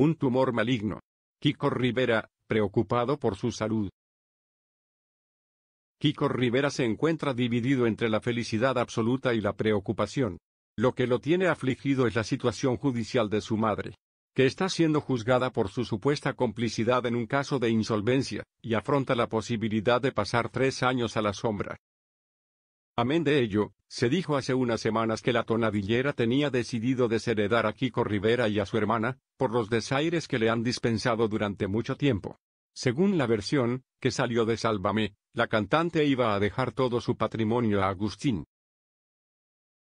un tumor maligno. Kiko Rivera, preocupado por su salud. Kiko Rivera se encuentra dividido entre la felicidad absoluta y la preocupación. Lo que lo tiene afligido es la situación judicial de su madre, que está siendo juzgada por su supuesta complicidad en un caso de insolvencia, y afronta la posibilidad de pasar tres años a la sombra. Amén de ello, se dijo hace unas semanas que la tonadillera tenía decidido desheredar a Kiko Rivera y a su hermana, por los desaires que le han dispensado durante mucho tiempo. Según la versión, que salió de Sálvame, la cantante iba a dejar todo su patrimonio a Agustín.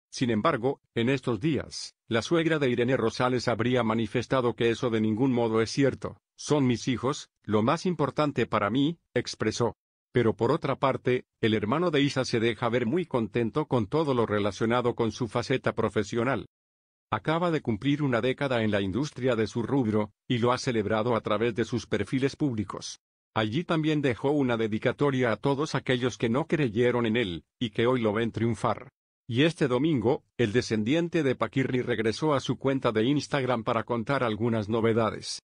Sin embargo, en estos días, la suegra de Irene Rosales habría manifestado que eso de ningún modo es cierto, son mis hijos, lo más importante para mí, expresó. Pero por otra parte, el hermano de Isa se deja ver muy contento con todo lo relacionado con su faceta profesional. Acaba de cumplir una década en la industria de su rubro, y lo ha celebrado a través de sus perfiles públicos. Allí también dejó una dedicatoria a todos aquellos que no creyeron en él, y que hoy lo ven triunfar. Y este domingo, el descendiente de Paquirri regresó a su cuenta de Instagram para contar algunas novedades.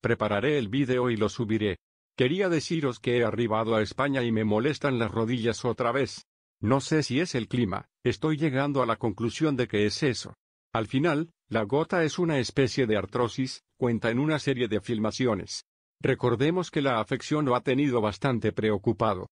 Prepararé el vídeo y lo subiré. Quería deciros que he arribado a España y me molestan las rodillas otra vez. No sé si es el clima, estoy llegando a la conclusión de que es eso. Al final, la gota es una especie de artrosis, cuenta en una serie de filmaciones. Recordemos que la afección lo ha tenido bastante preocupado.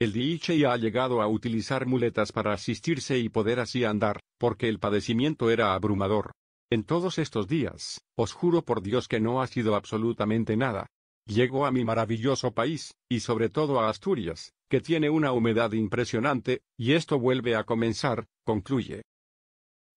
El DICHE ha llegado a utilizar muletas para asistirse y poder así andar, porque el padecimiento era abrumador. En todos estos días, os juro por Dios que no ha sido absolutamente nada. Llego a mi maravilloso país, y sobre todo a Asturias, que tiene una humedad impresionante, y esto vuelve a comenzar, concluye.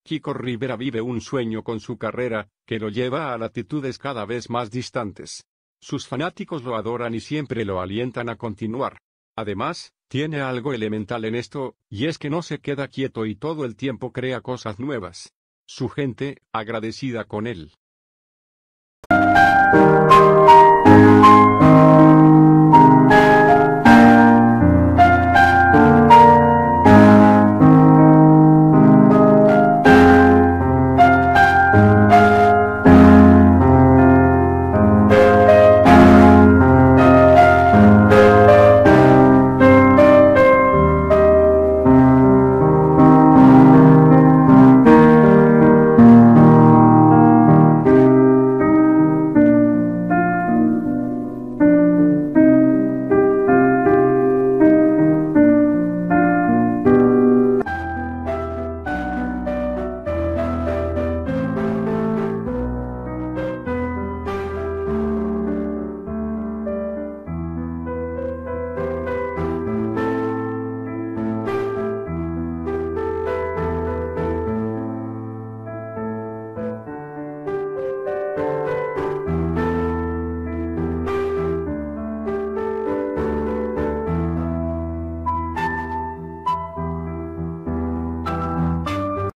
Kiko Rivera vive un sueño con su carrera, que lo lleva a latitudes cada vez más distantes. Sus fanáticos lo adoran y siempre lo alientan a continuar. Además, tiene algo elemental en esto, y es que no se queda quieto y todo el tiempo crea cosas nuevas. Su gente, agradecida con él.